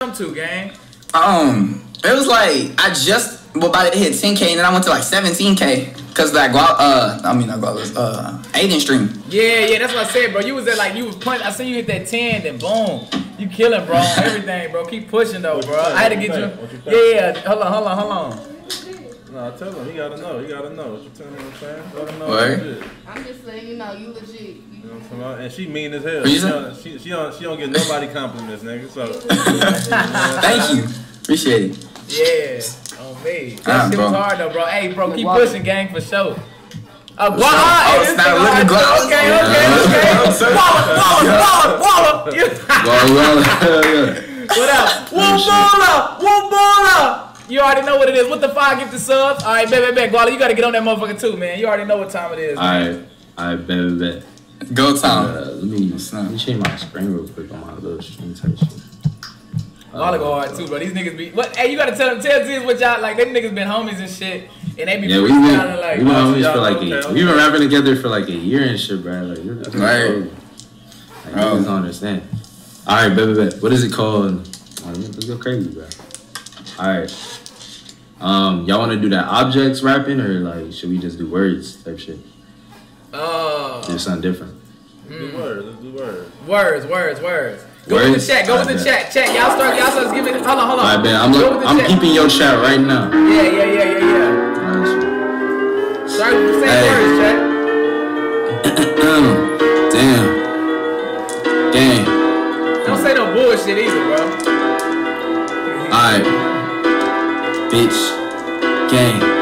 Come to gang. Um, it was like I just well, about to hit 10k, and then I went to like 17k because that Gual, uh, I mean not Gwallas, uh, Aiden stream. Yeah, yeah, that's what I said, bro. You was at like you was punch. I seen you hit that 10, then boom, you killing, bro. Everything, bro. Keep pushing though, bro. I had to get you. Yeah, yeah. Hold on, hold on, hold on. No, tell him. He gotta know. He gotta know. What you telling him, saying? Let him know. What? legit. I'm just letting you know you legit. You know what I'm talking about? And she mean as hell. What She don't, she, she, don't, she don't get nobody compliments, nigga. So. Thank you, appreciate it. Yeah, on me. That shit was hard though, bro. Hey, bro, keep Water. pushing, gang, for sure. Uh, sure. Oh, hey, this snap, nigga look at hard Gwalla. too. Okay, okay, okay. Waller, Waller, Waller, Waller. Well, well, What up? One baller, one baller. You already know what it is. What the five gift the subs? All right, bet, bet, bet. Gwalla, you gotta get on that motherfucker too, man. You already know what time it is. Alright, alright, bet, bet, bet. Go Uh, time. let me let me change my screen real quick on my little stream type shit. Gwalla go hard too, bro. These niggas be. What? Hey, you gotta tell them, tell Ziz what y'all like. Them niggas been homies and shit, and they be Yeah, we been freestyling like. we been homies y'all- for like okay, a okay. we been rapping together for like a year and shit, bro. Like, you're, that's Right. crazy. Like, Oh. niggas don't understand. Alright, bet, bet, bet. What is it called? Alright, Let's go crazy, bro. Alright. Um, y'all want to do that objects rapping or like should we just do words type shit? Oh, Do something different. Do mm. words. Let's do words. words, words, words. Go with Words? the chat. Go with the Alright, chat. Chat. Y'all start. Y'all start giving. Hold on, hold on. Alright, bet. I'm look, I'm chat. keeping your chat right now. Yeah, yeah, yeah, yeah, yeah. Alright, Start with the same Hey. words, chat. Damn. Gang. Don't say no bullshit either, bro. Alright. Bitch. Gang.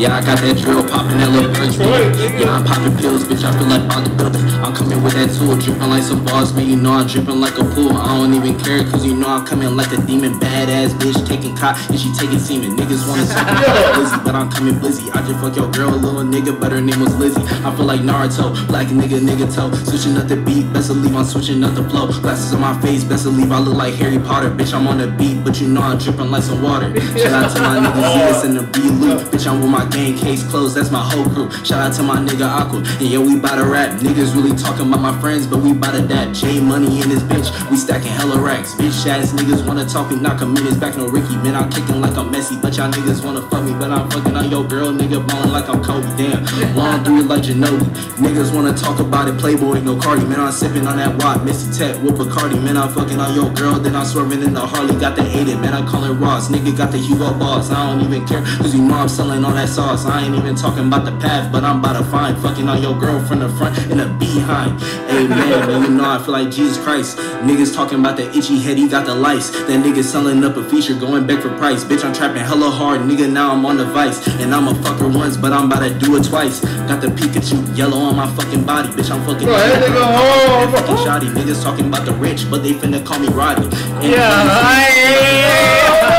Yeah, I got that drill poppin' that little punch. Yeah, I'm popping pills, bitch. I feel like bodybuilding. I'm coming with that tool, dripping like some balls, man. You know I'm dripping like a pool. I don't even care, cause you know I'm coming like a demon. Badass bitch, taking cot, and she taking semen. Niggas wanna see me blizzy, but I'm coming blizzy. I just fuck your girl, little nigga, but her name was Lizzie. I feel like Naruto, black nigga, nigga toe. Switching up the beat, best believe I'm switching up the flow. Glasses on my face, best believe I look like Harry Potter. Bitch, I'm on the beat, but you know I'm dripping like some water. Shout out to my nigga oh. Zeus and the B loop. Bitch, I'm with my gang case closed, that's my whole crew. Shout out to my nigga Aqua. And yo, we bout to rap. Niggas really talking about my friends, but we bout to dap. J Money in this bitch, we stacking hella racks. Bitch ass niggas wanna talk me, knock a back, no Ricky. Man, I'm kicking like I'm messy, but y'all niggas wanna fuck me. But I'm fucking on your girl, nigga, ballin' like I'm Kobe. Damn, long through it like Ginobili. Niggas wanna talk about it, Playboy, no Cardi. Man, I'm sipping on that Watt, Missy Tech with Bacardi. Man, I'm fucking on your girl, then I'm swerving in the Harley. Got the 80, man, I'm calling Ross. Nigga got the Hugo Boss. I don't even care, cause you know I'm selling all that sauce. I ain't even talking about the path, but I'm about to find fucking on your girl from the front in the behind. Hey man, you know I feel like Jesus Christ. Niggas talking about the itchy head, he got the lice. That nigga selling up a feature, going back for price. Bitch, I'm trapping hella hard, nigga. Now I'm on the vice, and I'm a fucker once, but I'm about to do it twice. Got the Pikachu yellow on my fucking body, bitch. I'm fucking. Bro, that nigga bro. Fucking shoddy. Niggas talking about the rich, but they finna call me Rodney. And Yeah,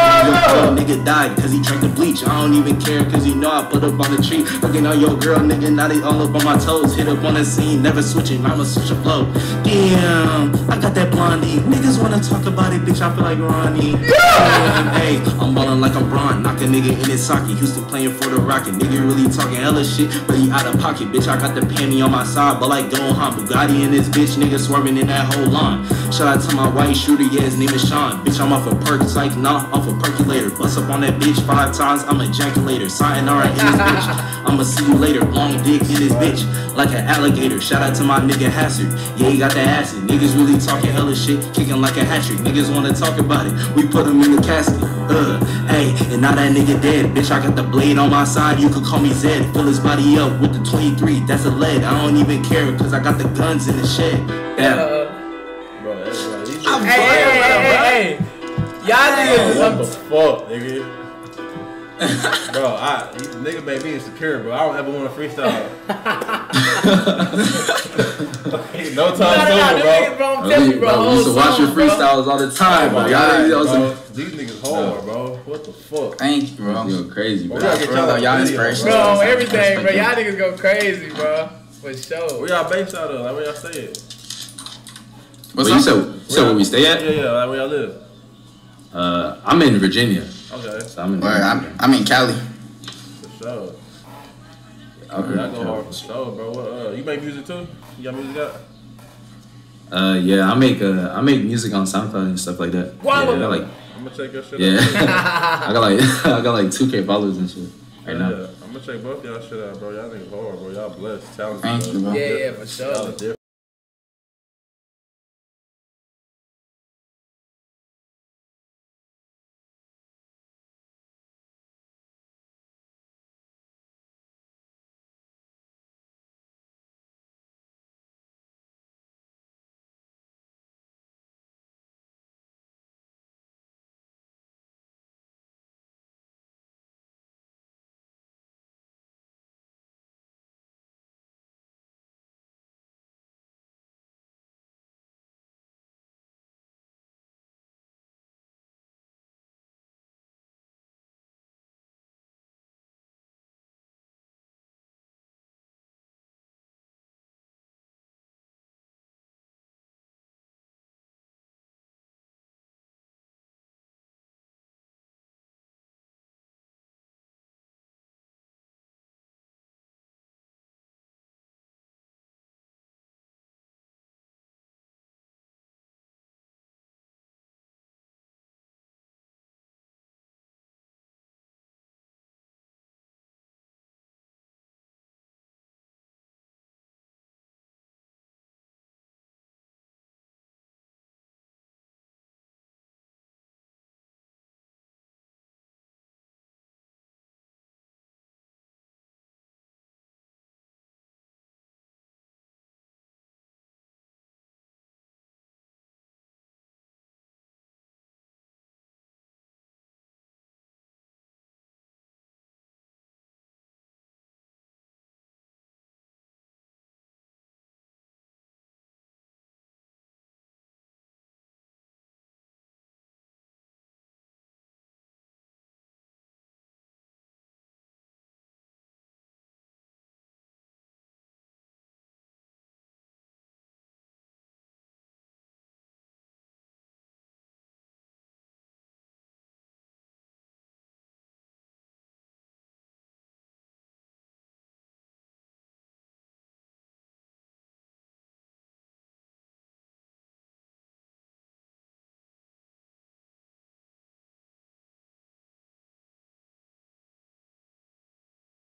your girl nigga died cause he drank the bleach. I don't even care cause you know I put up on the tree. Looking on your girl, nigga, now they all up on my toes. Hit up on the scene, never switching, I'ma switch a flow. Damn, I got that blondie. Niggas wanna talk about it, bitch, I feel like Ronnie. Damn, hey, like I'm. Knock a nigga in his socket. Houston playing for the Rocket. Nigga really talking hella shit, but he out of pocket. Bitch, I got the panty on my side, but like Gohan. Bugatti in this bitch, nigga swerving in that whole line. Shout out to my white shooter, yeah, his name is Sean. Bitch, I'm off a perk, psych, nah, off a percolator. Bust up on that bitch five times, I'm a ejaculator. Sayonara in this bitch. I'ma see you later. Long dick in this bitch, like an alligator. Shout out to my nigga Hassard. Yeah, he got the acid. Niggas really talking hella shit, kicking like a hat trick. Niggas wanna talk about it. We put him in the casket. Uh, hey, and now that nigga dead. Bitch, I got the blade on my side. You could call me Zed. Fill his body up with the 23. That's a lead. I don't even care, cause I got the guns in the shed. Yeah. Bro, that's right. These Hey, niggas- hey, hey, hey, hey. Y'all What the fuck, nigga? bro, I nigga made me insecure, bro. I don't ever want to freestyle. no time nah, nah, soon, them niggas, bro. bro, I'm telling you, bro. we used to whole watch your song, bro. freestyles all the time, Oh bro. my Y'all God, y'all bro. was These niggas hard, bro. What the fuck? Thank you, bro. you crazy, bro. We Bro, y'all y'all on video, inspiration. Bro, bro. everything, bro. Y'all niggas go crazy, bro. For sure. Where y'all based out of? Like where y'all stay at? Wait, What's you up? said, you said where we stay Yeah, at? yeah. Like where y'all live? Uh, I'm in Virginia. Okay, So I'm in Where? I'm, I'm in Cali. for sure. Okay, Y'all go okay. hard for sure, bro. What, uh, you make music too? You got music out? Uh, yeah, I make uh, I make music on SoundCloud and stuff like that. Wow. Yeah, I got like I'm gonna check your shit yeah, out. I got like I got like 2k followers and shit right now. Yeah, I'm gonna check both y'all shit out, bro. Y'all niggas hard, bro. Y'all blessed, talented. Thank bro. you, bro. Yeah, yeah, for sure. Y'all different.